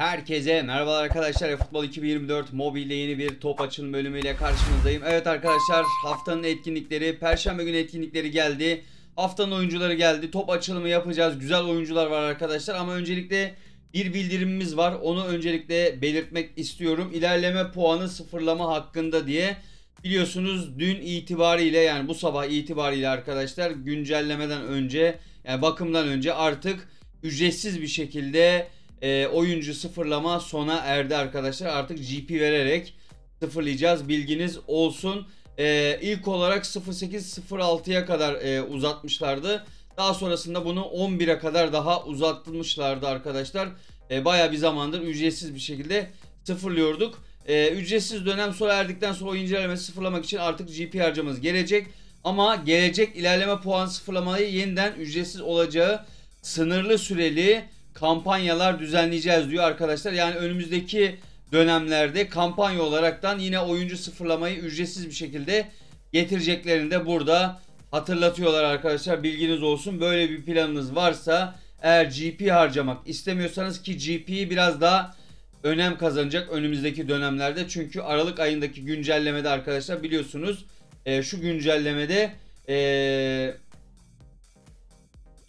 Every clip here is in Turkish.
Herkese merhabalar arkadaşlar. Futbol 2024 mobilde yeni bir top açılım bölümüyle karşınızdayım. Evet arkadaşlar haftanın etkinlikleri, perşembe günü etkinlikleri geldi. Haftanın oyuncuları geldi. Top açılımı yapacağız. Güzel oyuncular var arkadaşlar ama öncelikle bir bildirimimiz var. Onu öncelikle belirtmek istiyorum. İlerleme puanı sıfırlama hakkında diye. Biliyorsunuz dün itibariyle yani bu sabah itibariyle arkadaşlar güncellemeden önce yani bakımdan önce artık ücretsiz bir şekilde e, oyuncu sıfırlama sona erdi arkadaşlar. Artık GP vererek sıfırlayacağız. Bilginiz olsun. E, ilk olarak 08-06'ya kadar e, uzatmışlardı. Daha sonrasında bunu 11'e kadar daha uzatmışlardı arkadaşlar. E, Baya bir zamandır ücretsiz bir şekilde sıfırlıyorduk. E, ücretsiz dönem sona erdikten sonra oyuncu ilerlemesi sıfırlamak için artık GP harcamamız gelecek. Ama gelecek ilerleme puan sıfırlamayı yeniden ücretsiz olacağı sınırlı süreli kampanyalar düzenleyeceğiz diyor arkadaşlar. Yani önümüzdeki dönemlerde kampanya olaraktan yine oyuncu sıfırlamayı ücretsiz bir şekilde getireceklerini de burada hatırlatıyorlar arkadaşlar. Bilginiz olsun. Böyle bir planınız varsa eğer GP harcamak istemiyorsanız ki GP'yi biraz daha önem kazanacak önümüzdeki dönemlerde. Çünkü Aralık ayındaki güncellemede arkadaşlar biliyorsunuz e, şu güncellemede e,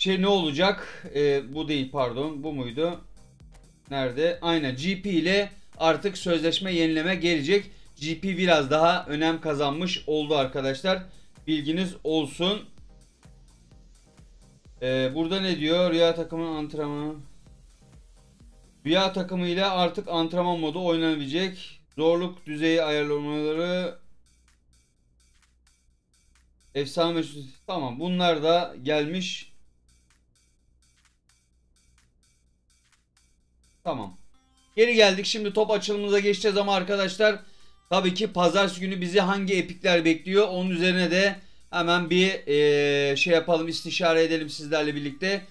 şey ne olacak? E, bu değil pardon. Bu muydu? Nerede? Aynen GP ile artık sözleşme yenileme gelecek. GP biraz daha önem kazanmış oldu arkadaşlar. Bilginiz olsun. Ee, burada ne diyor? Rüya takımının antrenmanı. Rüya takımıyla artık antrenman modu oynanabilecek. Zorluk düzeyi ayarlamaları Efsane meşhur. Tamam bunlar da gelmiş. Tamam. Geri geldik. Şimdi top açılımımıza geçeceğiz ama arkadaşlar tabii ki pazartesi günü bizi hangi epikler bekliyor? Onun üzerine de hemen bir eee, şey yapalım istişare edelim sizlerle birlikte.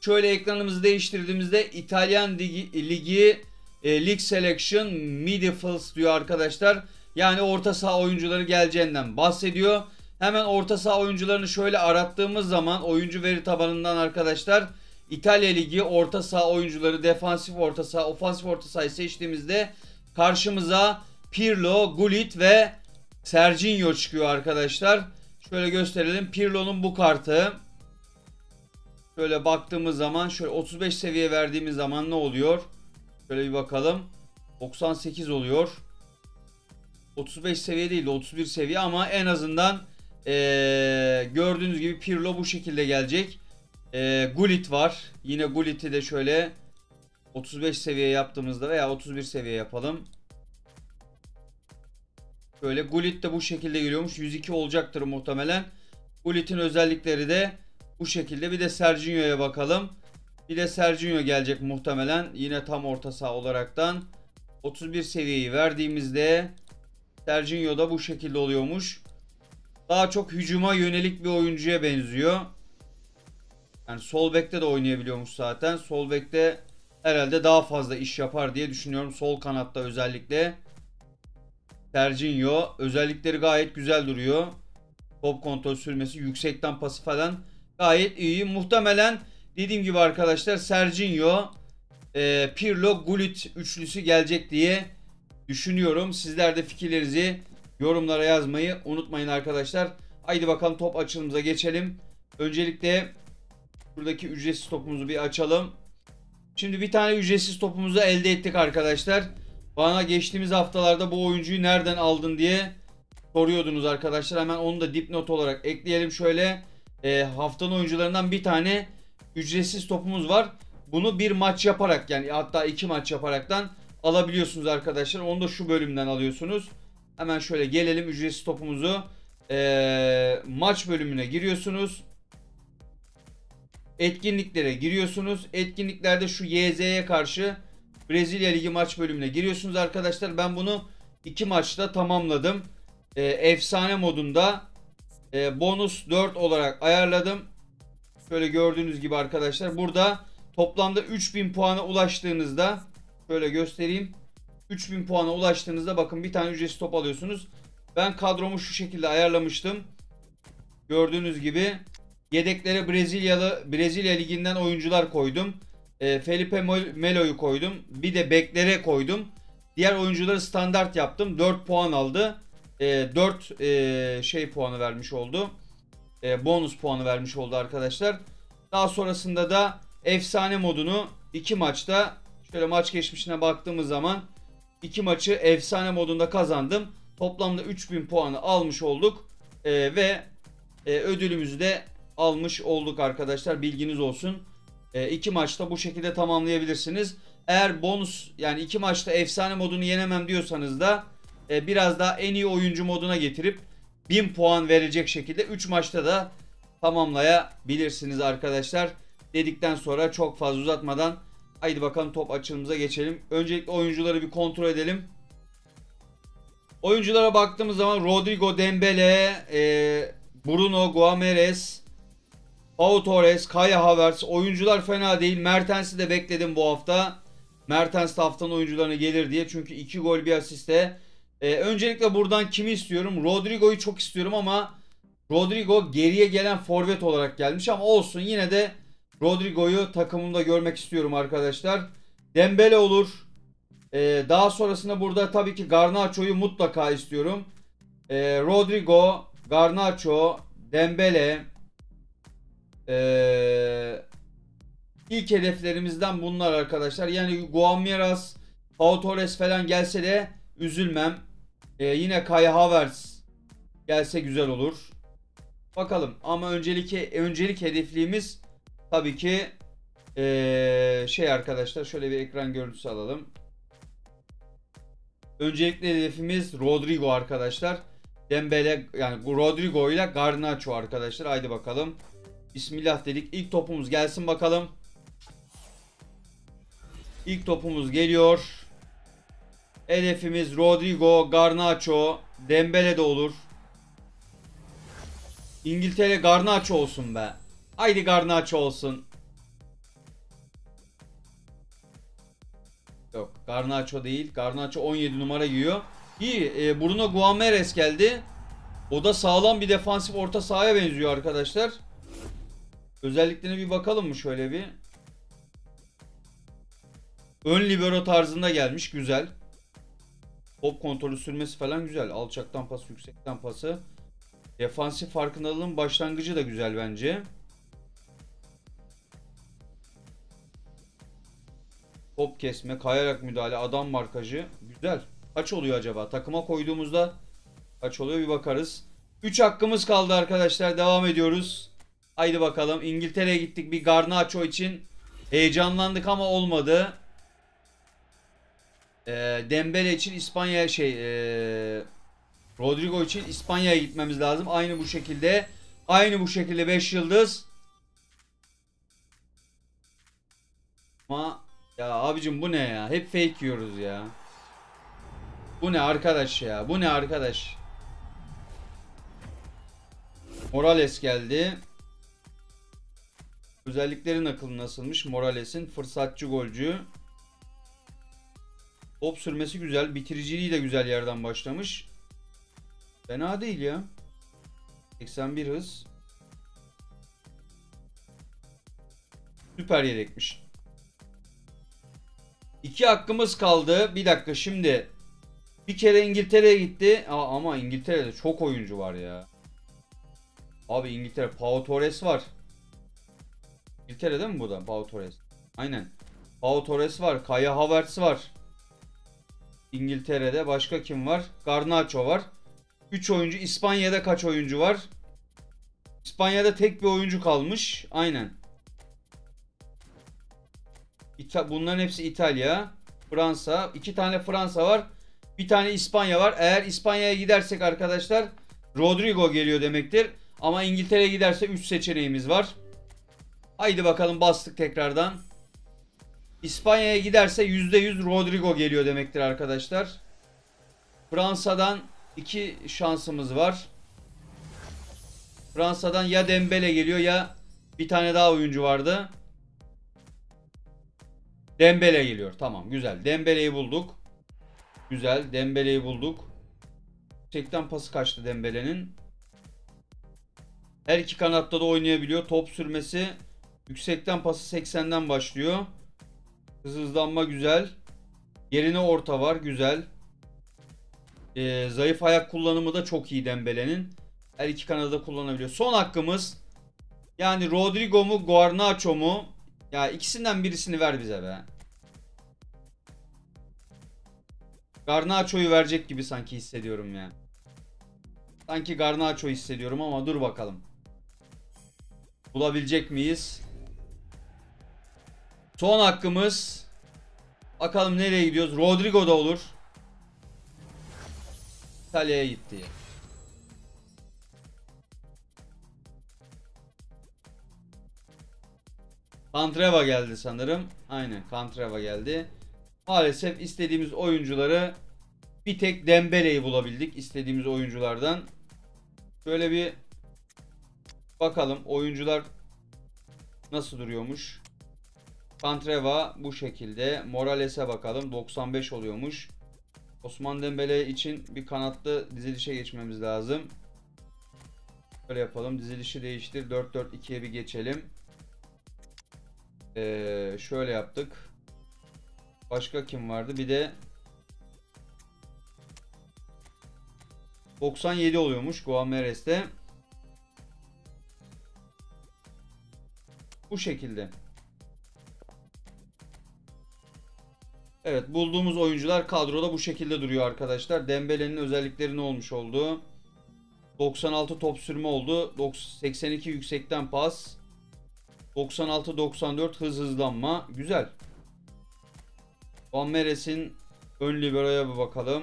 Şöyle ekranımızı değiştirdiğimizde İtalyan Ligi, Ligi e, League Selection Midfields diyor arkadaşlar. Yani orta saha oyuncuları geleceğinden bahsediyor. Hemen orta saha oyuncularını şöyle arattığımız zaman oyuncu veri tabanından arkadaşlar İtalya Ligi orta saha oyuncuları defansif orta saha, ofansif orta sahayı seçtiğimizde karşımıza Pirlo, Gullit ve Serginho çıkıyor arkadaşlar. Şöyle gösterelim. Pirlo'nun bu kartı. Şöyle baktığımız zaman şöyle 35 seviye verdiğimiz zaman ne oluyor? Şöyle bir bakalım. 98 oluyor. 35 seviye değil de 31 seviye ama en azından ee, gördüğünüz gibi Pirlo bu şekilde gelecek. Ee, Gullit var. Yine Gullit'i de şöyle 35 seviye yaptığımızda veya 31 seviye yapalım. Şöyle Gullit de bu şekilde geliyormuş. 102 olacaktır muhtemelen. Gullit'in özellikleri de bu şekilde. Bir de Serginho'ya bakalım. Bir de Serginho gelecek muhtemelen. Yine tam orta saha olaraktan. 31 seviyeyi verdiğimizde Serginho da bu şekilde oluyormuş. Daha çok hücuma yönelik bir oyuncuya benziyor. Yani sol bekte de oynayabiliyormuş zaten. Sol bekte herhalde daha fazla iş yapar diye düşünüyorum. Sol kanatta özellikle. Serginho özellikleri gayet güzel duruyor. Top kontrol sürmesi, yüksekten pası falan gayet iyi. Muhtemelen dediğim gibi arkadaşlar Serginho, e, Pirlo, Gullit üçlüsü gelecek diye düşünüyorum. Sizler de fikirlerinizi yorumlara yazmayı unutmayın arkadaşlar. Haydi bakalım top açılımıza geçelim. Öncelikle buradaki ücretsiz topumuzu bir açalım. Şimdi bir tane ücretsiz topumuzu elde ettik arkadaşlar. Bana geçtiğimiz haftalarda bu oyuncuyu nereden aldın diye soruyordunuz arkadaşlar. Hemen onu da dipnot olarak ekleyelim şöyle. E, haftanın oyuncularından bir tane ücretsiz topumuz var. Bunu bir maç yaparak yani hatta iki maç yaparaktan alabiliyorsunuz arkadaşlar. Onu da şu bölümden alıyorsunuz. Hemen şöyle gelelim ücretsiz topumuzu. E, maç bölümüne giriyorsunuz. Etkinliklere giriyorsunuz. Etkinliklerde şu YZ'ye karşı Brezilya Ligi maç bölümüne giriyorsunuz arkadaşlar. Ben bunu iki maçta tamamladım. Ee, efsane modunda e, bonus 4 olarak ayarladım. Şöyle gördüğünüz gibi arkadaşlar. Burada toplamda 3000 puana ulaştığınızda şöyle göstereyim. 3000 puana ulaştığınızda bakın bir tane ücretsiz top alıyorsunuz. Ben kadromu şu şekilde ayarlamıştım. Gördüğünüz gibi yedeklere Brezilyalı Brezilya liginden oyuncular koydum. e, Felipe Mel- Melo'yu koydum. Bir de beklere koydum. Diğer oyuncuları standart yaptım. 4 puan aldı. E, 4 e, şey puanı vermiş oldu. E, bonus puanı vermiş oldu arkadaşlar. Daha sonrasında da efsane modunu iki maçta şöyle maç geçmişine baktığımız zaman iki maçı efsane modunda kazandım. Toplamda 3000 puanı almış olduk. E, ve e, ödülümüzü de almış olduk arkadaşlar. Bilginiz olsun. E, iki maçta bu şekilde tamamlayabilirsiniz. Eğer bonus yani iki maçta efsane modunu yenemem diyorsanız da e, biraz daha en iyi oyuncu moduna getirip 1000 puan verecek şekilde 3 maçta da tamamlayabilirsiniz arkadaşlar. Dedikten sonra çok fazla uzatmadan haydi bakalım top açılımıza geçelim. Öncelikle oyuncuları bir kontrol edelim. Oyunculara baktığımız zaman Rodrigo Dembele, e, Bruno Guameres, Pau Torres, Kaya Havertz oyuncular fena değil. Mertens'i de bekledim bu hafta. Mertens de haftanın oyuncularına gelir diye. Çünkü 2 gol bir asiste. Ee, öncelikle buradan kimi istiyorum? Rodrigo'yu çok istiyorum ama Rodrigo geriye gelen forvet olarak gelmiş ama olsun yine de Rodrigo'yu takımımda görmek istiyorum arkadaşlar. Dembele olur. Ee, daha sonrasında burada tabii ki Garnacho'yu mutlaka istiyorum. Ee, Rodrigo, Garnacho, Dembele, ee, ilk hedeflerimizden bunlar arkadaşlar. Yani Guamiras, Pau Torres falan gelse de üzülmem. Ee, yine Kai Havertz gelse güzel olur. Bakalım ama öncelik öncelik hedefliğimiz tabii ki ee, şey arkadaşlar şöyle bir ekran görüntüsü alalım. Öncelikli hedefimiz Rodrigo arkadaşlar. Dembele yani Rodrigo ile Garnacho arkadaşlar. Haydi bakalım. Bismillah dedik. İlk topumuz gelsin bakalım. İlk topumuz geliyor. Hedefimiz Rodrigo, Garnacho, Dembele de olur. İngiltere Garnacho olsun be. Haydi Garnacho olsun. Yok Garnacho değil. Garnacho 17 numara giyiyor. İyi. E, Bruno Guameres geldi. O da sağlam bir defansif orta sahaya benziyor arkadaşlar. Özelliklerine bir bakalım mı şöyle bir. Ön libero tarzında gelmiş. Güzel. Top kontrolü sürmesi falan güzel. Alçaktan pası, yüksekten pası. Defansif farkındalığın başlangıcı da güzel bence. Top kesme, kayarak müdahale, adam markajı. Güzel. Kaç oluyor acaba? Takıma koyduğumuzda kaç oluyor bir bakarız. 3 hakkımız kaldı arkadaşlar. Devam ediyoruz. Haydi bakalım. İngiltere'ye gittik bir Garnacho için. Heyecanlandık ama olmadı. Ee, Dembele için İspanya şey ee, Rodrigo için İspanya'ya gitmemiz lazım. Aynı bu şekilde. Aynı bu şekilde 5 yıldız. Ama ya abicim bu ne ya? Hep fake yiyoruz ya. Bu ne arkadaş ya? Bu ne arkadaş? Morales geldi. Özelliklerin akıllı nasılmış? Morales'in fırsatçı golcü. Top sürmesi güzel. Bitiriciliği de güzel yerden başlamış. Fena değil ya. 81 hız. Süper yedekmiş. İki hakkımız kaldı. Bir dakika şimdi. Bir kere İngiltere'ye gitti. Aa, ama İngiltere'de çok oyuncu var ya. Abi İngiltere. Pau Torres var. İngiltere'de mi bu da? Pau Torres. Aynen. Pau Torres var. Kaya Havertz var. İngiltere'de başka kim var? Garnacho var. 3 oyuncu. İspanya'da kaç oyuncu var? İspanya'da tek bir oyuncu kalmış. Aynen. İta Bunların hepsi İtalya. Fransa. iki tane Fransa var. Bir tane İspanya var. Eğer İspanya'ya gidersek arkadaşlar Rodrigo geliyor demektir. Ama İngiltere'ye giderse 3 seçeneğimiz var. Haydi bakalım bastık tekrardan. İspanya'ya giderse %100 Rodrigo geliyor demektir arkadaşlar. Fransa'dan iki şansımız var. Fransa'dan ya Dembele geliyor ya bir tane daha oyuncu vardı. Dembele geliyor. Tamam güzel. Dembele'yi bulduk. Güzel. Dembele'yi bulduk. Tekten pası kaçtı Dembele'nin. Her iki kanatta da oynayabiliyor. Top sürmesi yüksekten pası 80'den başlıyor. Hız hızlanma güzel. Yerine orta var güzel. Ee, zayıf ayak kullanımı da çok iyi Dembele'nin. Her iki kanadı da kullanabiliyor. Son hakkımız yani Rodrigo mu Garnacho mu? Ya ikisinden birisini ver bize be. Garnacho'yu verecek gibi sanki hissediyorum ya. Sanki Garnacho hissediyorum ama dur bakalım. Bulabilecek miyiz? Son hakkımız. Bakalım nereye gidiyoruz? Rodrigo da olur. İtalya'ya gitti. Kantreva geldi sanırım. Aynen Kantreva geldi. Maalesef istediğimiz oyuncuları bir tek Dembele'yi bulabildik istediğimiz oyunculardan. Şöyle bir bakalım oyuncular nasıl duruyormuş. Kantreva bu şekilde. Morales'e bakalım. 95 oluyormuş. Osman Dembele için bir kanatlı dizilişe geçmemiz lazım. Böyle yapalım. Dizilişi değiştir. 4-4-2'ye bir geçelim. Ee, şöyle yaptık. Başka kim vardı? Bir de 97 oluyormuş Guameres'te. Bu şekilde. Evet bulduğumuz oyuncular kadroda bu şekilde duruyor arkadaşlar. Dembele'nin özellikleri ne olmuş oldu? 96 top sürme oldu. 82 yüksekten pas. 96-94 hız hızlanma. Güzel. Van Meres'in ön libero'ya bir bakalım.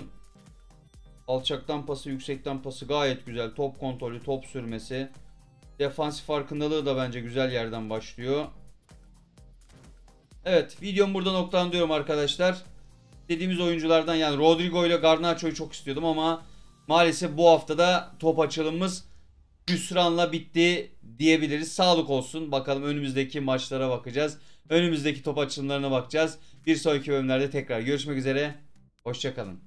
Alçaktan pası, yüksekten pası gayet güzel. Top kontrolü, top sürmesi. Defansif farkındalığı da bence güzel yerden başlıyor. Evet, videomu burada noktalandırıyorum arkadaşlar. Dediğimiz oyunculardan yani Rodrigo ile Garnacho'yu çok istiyordum ama maalesef bu haftada top açılımımız hüsranla bitti diyebiliriz. Sağlık olsun. Bakalım önümüzdeki maçlara bakacağız. Önümüzdeki top açılımlarına bakacağız. Bir sonraki bölümlerde tekrar görüşmek üzere. Hoşçakalın.